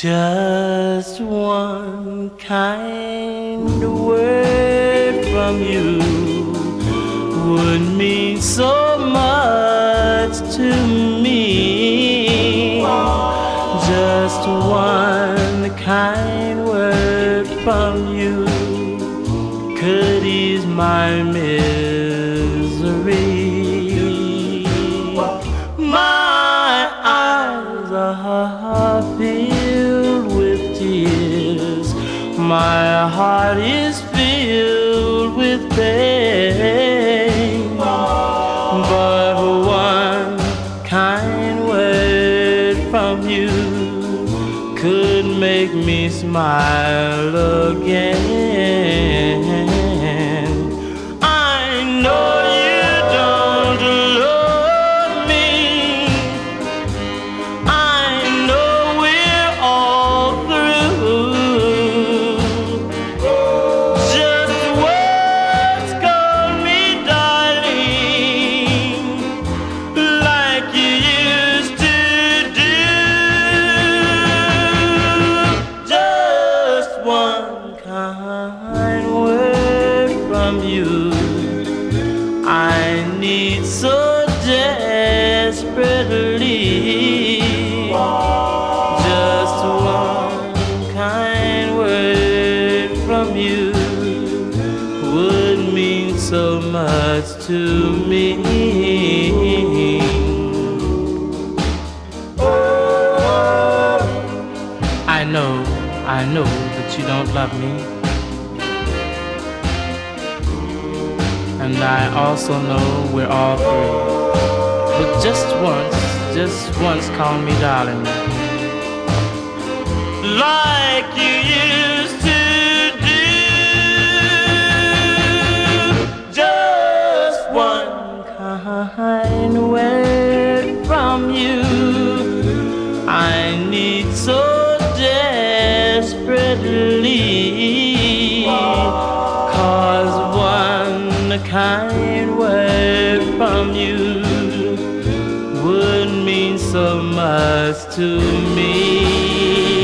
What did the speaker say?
Just one kind word from you would mean so much to me. Just one kind word from you could ease my misery. My eyes are My heart is filled with pain. But one kind word from you could make me smile from you. I need so desperately. Just one kind word from you would mean so much to me. I know, I know that you don't love me. And I also know we're all through. But just once, just once call me darling. Like you used to do. Just one kind word from you. I need so desperately. Kind word from you would mean so much to me.